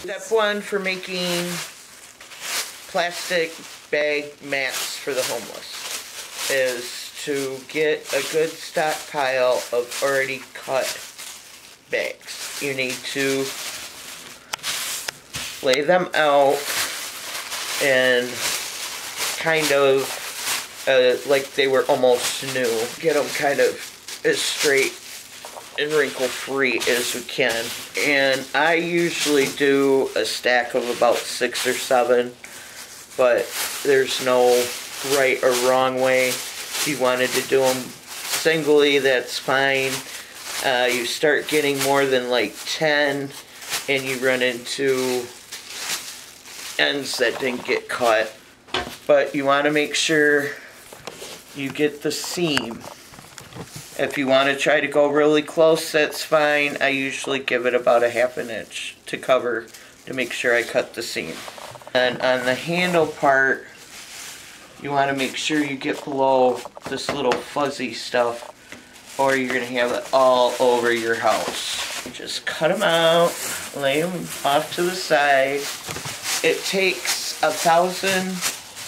Step one for making plastic bag mats for the homeless is to get a good stockpile of already cut bags. You need to lay them out and kind of uh, like they were almost new. Get them kind of as straight and wrinkle free as we can. And I usually do a stack of about six or seven, but there's no right or wrong way. If you wanted to do them singly, that's fine. Uh, you start getting more than like 10 and you run into ends that didn't get cut. But you want to make sure you get the seam. If you want to try to go really close, that's fine. I usually give it about a half an inch to cover to make sure I cut the seam. And on the handle part, you want to make sure you get below this little fuzzy stuff or you're going to have it all over your house. Just cut them out, lay them off to the side. It takes a thousand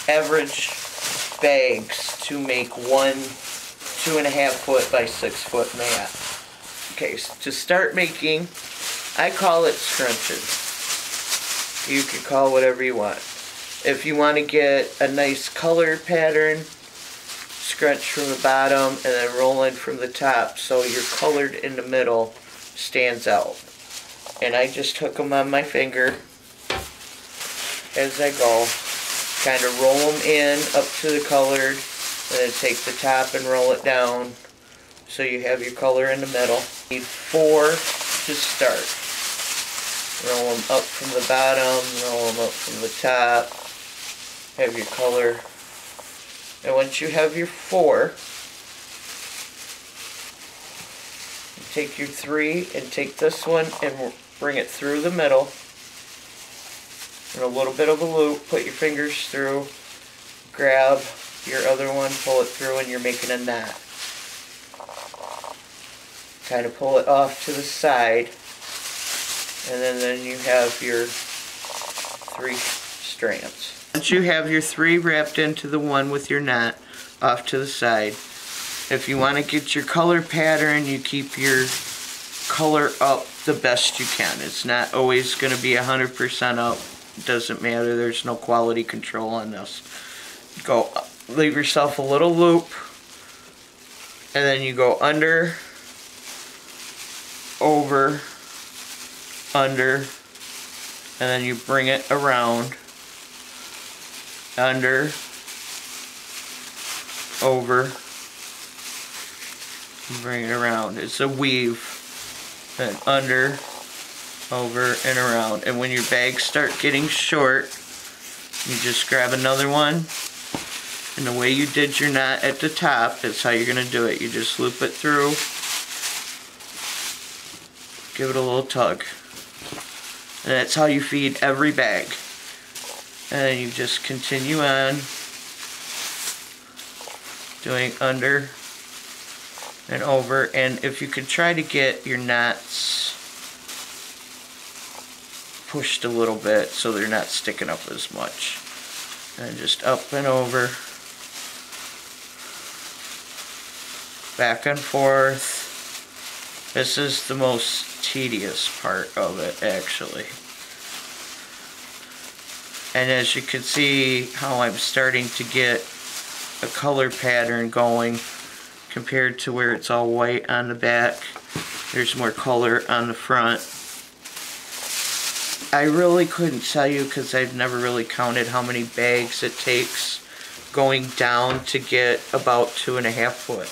average bags to make one two and a half foot by six foot mat. Okay, so to start making, I call it scrunching. You can call whatever you want. If you want to get a nice color pattern, scrunch from the bottom and then roll in from the top so your colored in the middle stands out. And I just hook them on my finger as I go kind of roll them in up to the colored then take the top and roll it down so you have your color in the middle. Need four to start. Roll them up from the bottom, roll them up from the top, have your color. And once you have your four, take your three and take this one and bring it through the middle and a little bit of a loop, put your fingers through, grab your other one, pull it through, and you're making a knot. Kind of pull it off to the side, and then, then you have your three strands. Once you have your three wrapped into the one with your knot off to the side, if you want to get your color pattern, you keep your color up the best you can. It's not always going to be 100% up It doesn't matter. There's no quality control on this. Go, leave yourself a little loop, and then you go under, over, under, and then you bring it around, under, over, bring it around. It's a weave, and under, over and around. And when your bags start getting short, you just grab another one. And the way you did your knot at the top, that's how you're going to do it. You just loop it through. Give it a little tug. And that's how you feed every bag. And then you just continue on doing under and over. And if you could try to get your knots pushed a little bit so they're not sticking up as much. And just up and over. Back and forth. This is the most tedious part of it actually. And as you can see how I'm starting to get a color pattern going compared to where it's all white on the back. There's more color on the front. I really couldn't tell you because I've never really counted how many bags it takes going down to get about two and a half foot.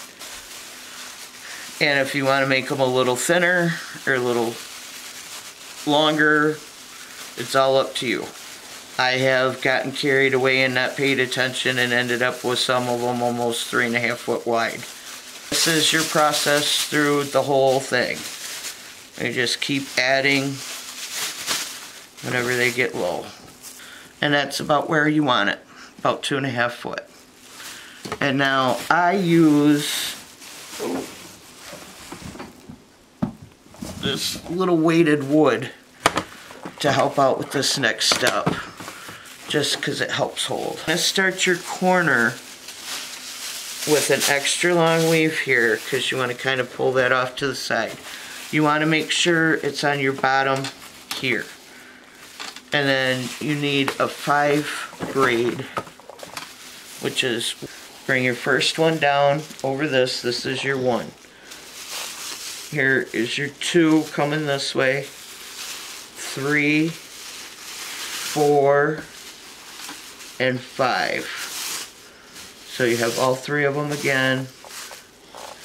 And if you want to make them a little thinner or a little longer, it's all up to you. I have gotten carried away and not paid attention and ended up with some of them almost three and a half foot wide. This is your process through the whole thing. You just keep adding whenever they get low. And that's about where you want it, about two and a half foot. And now I use this little weighted wood to help out with this next step. Just because it helps hold. Let's start your corner with an extra long weave here because you want to kind of pull that off to the side. You want to make sure it's on your bottom here. And then you need a five braid, which is bring your first one down over this. This is your one. Here is your two coming this way. Three, four, and five. So you have all three of them again.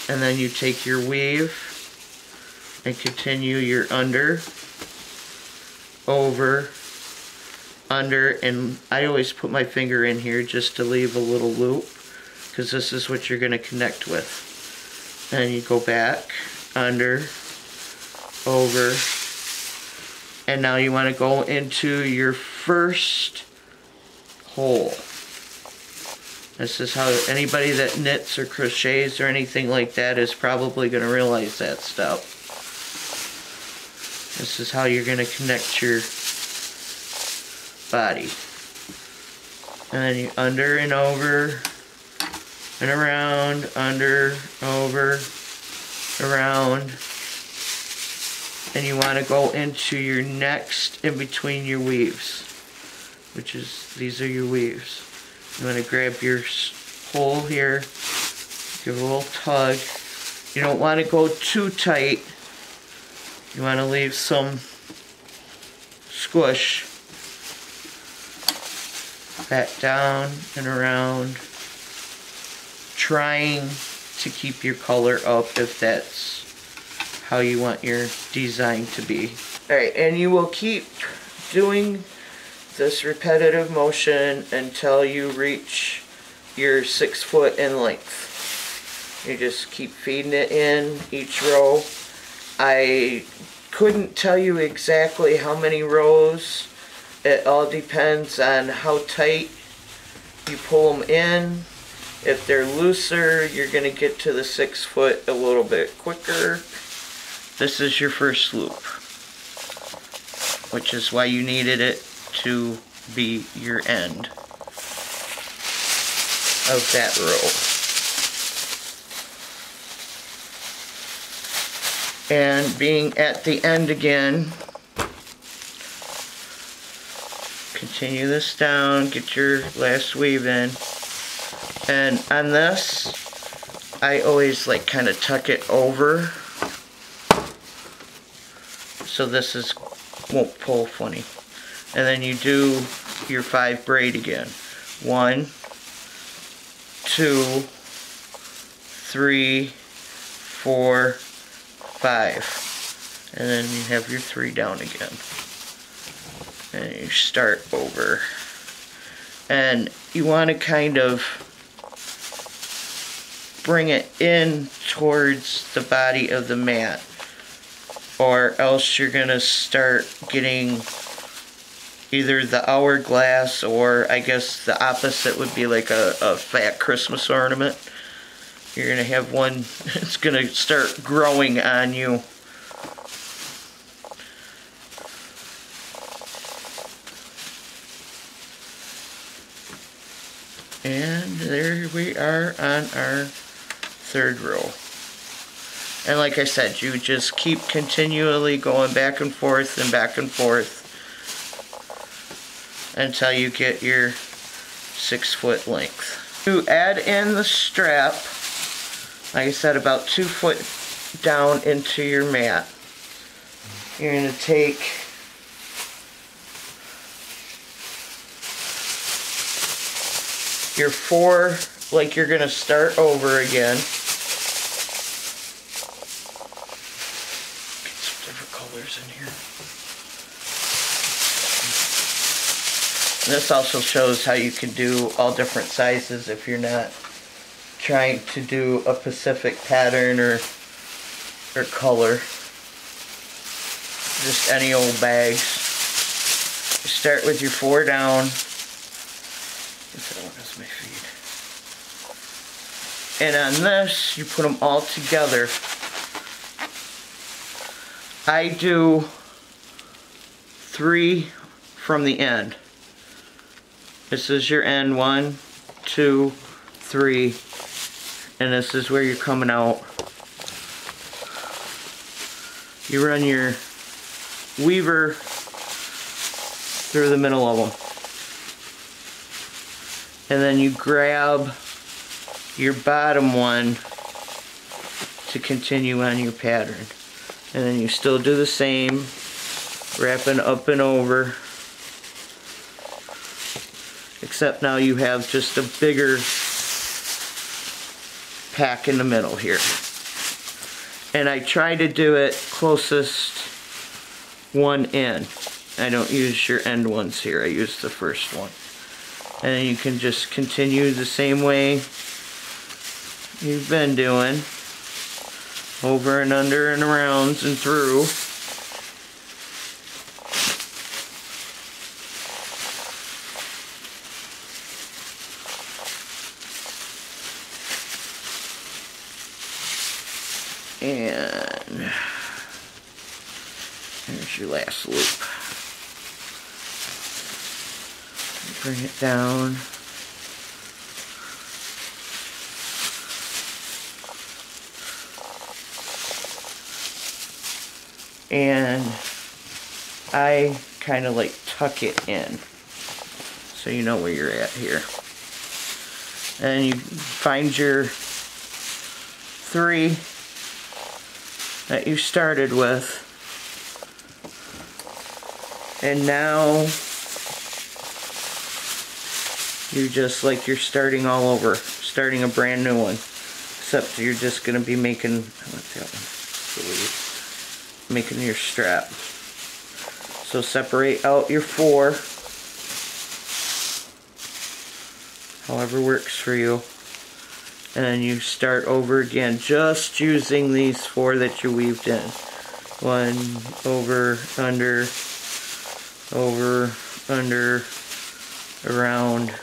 And then you take your weave and continue your under, over, under, and I always put my finger in here just to leave a little loop because this is what you're going to connect with. And you go back, under, over, and now you want to go into your first hole. This is how anybody that knits or crochets or anything like that is probably going to realize that step. This is how you're going to connect your body. And then you under and over and around, under, over, around. And you want to go into your next in between your weaves, which is, these are your weaves. You want to grab your hole here, give a little tug. You don't want to go too tight. You want to leave some squish. Back down and around. Trying to keep your color up if that's how you want your design to be. Alright, and you will keep doing this repetitive motion until you reach your six foot in length. You just keep feeding it in each row. I couldn't tell you exactly how many rows. It all depends on how tight you pull them in. If they're looser, you're going to get to the six foot a little bit quicker. This is your first loop, which is why you needed it to be your end of that row. And being at the end again, continue this down, get your last weave in. And on this, I always like kind of tuck it over so this is won't pull funny and then you do your five braid again. One, two, three, four, five. And then you have your three down again. And you start over. And you want to kind of bring it in towards the body of the mat or else you're going to start getting either the hourglass or I guess the opposite would be like a, a fat Christmas ornament. You're going to have one, it's going to start growing on you. And there we are on our third row. And like I said, you just keep continually going back and forth and back and forth until you get your six foot length. To add in the strap, like I said, about two foot down into your mat, you're going to take your four, like you're going to start over again. Get some different colors in here. This also shows how you can do all different sizes if you're not trying to do a specific pattern or or color. Just any old bags. Start with your four down. And on this, you put them all together. I do three from the end. This is your end, one, two, three, and this is where you're coming out. You run your weaver through the middle of them. And then you grab your bottom one to continue on your pattern. And then you still do the same, wrapping up and over. Except now you have just a bigger pack in the middle here. And I try to do it closest one in. I don't use your end ones here, I use the first one. And you can just continue the same way you've been doing. Over and under and around and through. And there's your last loop. Bring it down. And I kind of like tuck it in so you know where you're at here. And you find your three that you started with. And now you're just like you're starting all over, starting a brand new one. Except you're just gonna be making? Making your strap. So separate out your four. However works for you and then you start over again just using these four that you weaved in one over under over under around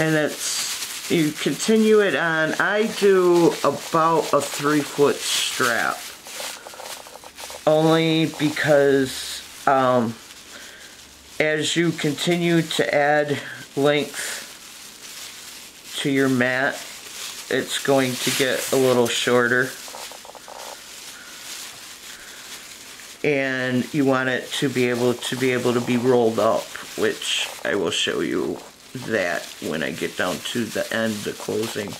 and it's, you continue it on. I do about a three foot strap. Only because um, as you continue to add length to your mat, it's going to get a little shorter. And you want it to be able to be able to be rolled up, which I will show you that when I get down to the end, the closing.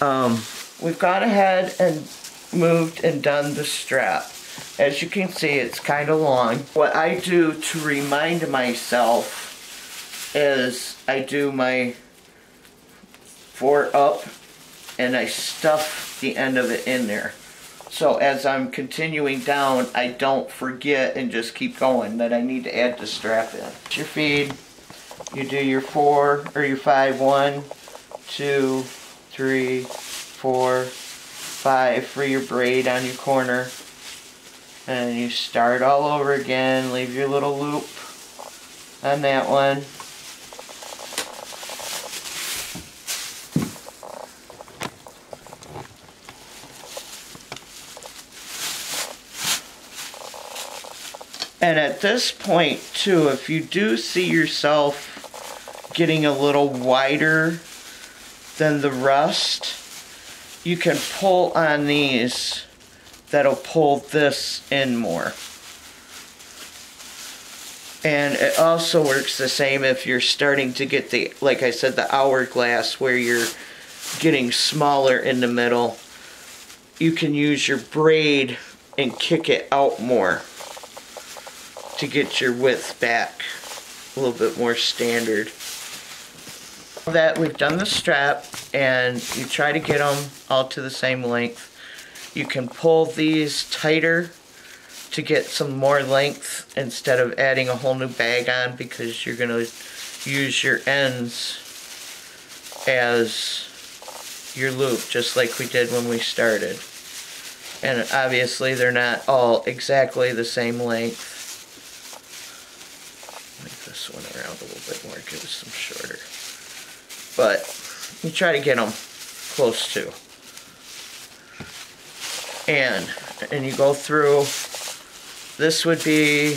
Um, we've gone ahead and moved and done the strap. As you can see, it's kind of long. What I do to remind myself is I do my four up and I stuff the end of it in there. So as I'm continuing down, I don't forget and just keep going that I need to add the strap in. Your feed, you do your four or your five, one, two, three, four, five for your braid on your corner. And you start all over again, leave your little loop on that one. And at this point, too, if you do see yourself getting a little wider than the rest, you can pull on these that'll pull this in more. And it also works the same if you're starting to get the, like I said, the hourglass where you're getting smaller in the middle. You can use your braid and kick it out more to get your width back a little bit more standard. That we've done the strap and you try to get them all to the same length. You can pull these tighter to get some more length instead of adding a whole new bag on because you're going to use your ends as your loop just like we did when we started. And obviously they're not all exactly the same length one around a little bit more, give it some shorter. But you try to get them close to. And, and you go through, this would be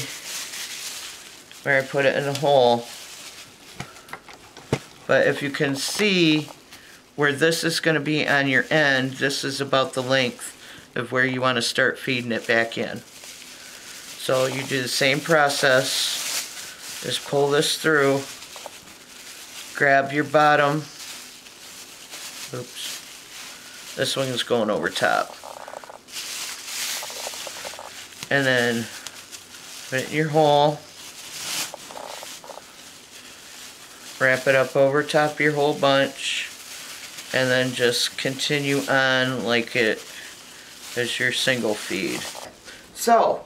where I put it in a hole. But if you can see where this is going to be on your end, this is about the length of where you want to start feeding it back in. So you do the same process, just pull this through, grab your bottom, oops, this one is going over top. And then put it in your hole, wrap it up over top of your whole bunch, and then just continue on like it is your single feed. So,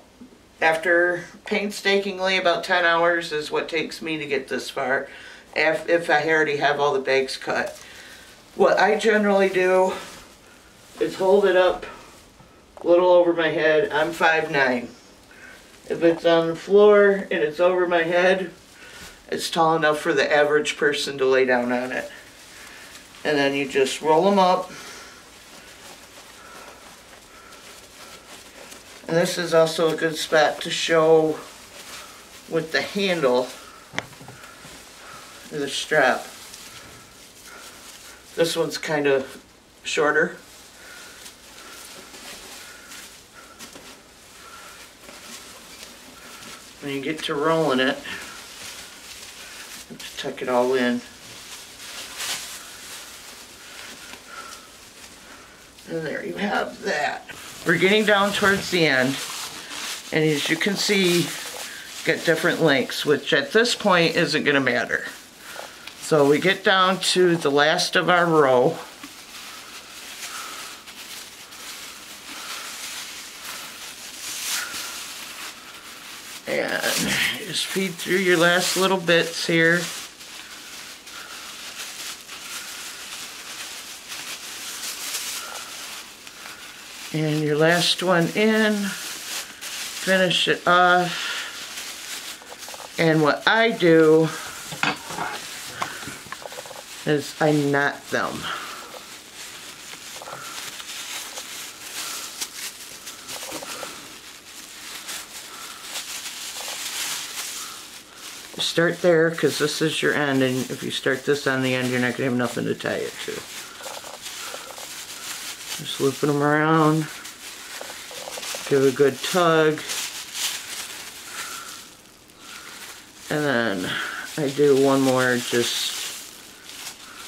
after painstakingly about 10 hours is what takes me to get this far, if, if I already have all the bags cut. What I generally do is hold it up a little over my head. I'm 5'9". If it's on the floor and it's over my head, it's tall enough for the average person to lay down on it. And then you just roll them up. And this is also a good spot to show with the handle, the strap. This one's kind of shorter. When you get to rolling it, tuck it all in. And there you have that. We're getting down towards the end, and as you can see, get different lengths, which at this point isn't gonna matter. So we get down to the last of our row. And just feed through your last little bits here. And your last one in, finish it off. And what I do is I knot them. Start there because this is your end and if you start this on the end you're not going to have nothing to tie it to. Just looping them around. Give a good tug. And then I do one more just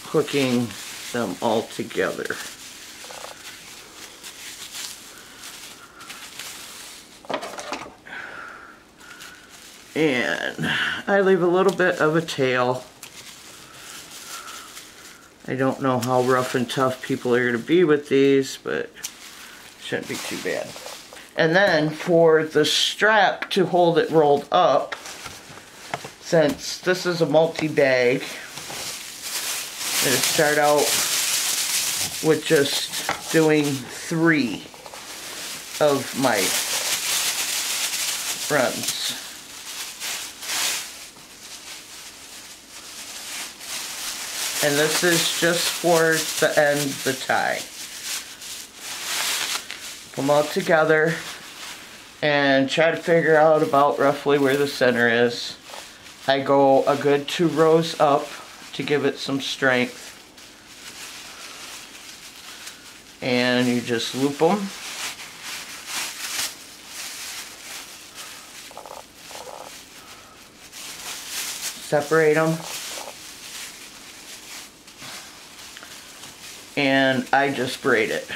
hooking them all together. And I leave a little bit of a tail. I don't know how rough and tough people are going to be with these, but shouldn't be too bad. And then for the strap to hold it rolled up, since this is a multi-bag, I'm going to start out with just doing three of my runs. And this is just for the end the tie. Put them all together and try to figure out about roughly where the center is. I go a good two rows up to give it some strength. And you just loop them. Separate them. And I just braid it.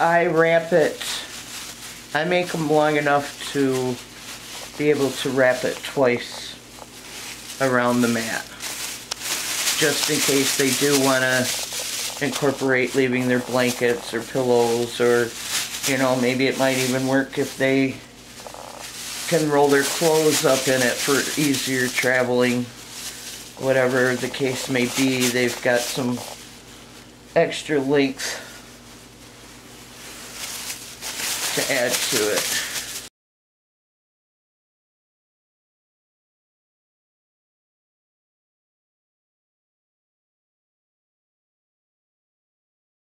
I wrap it, I make them long enough to be able to wrap it twice around the mat. Just in case they do want to incorporate leaving their blankets or pillows or, you know, maybe it might even work if they can roll their clothes up in it for easier traveling. Whatever the case may be, they've got some extra length to add to it.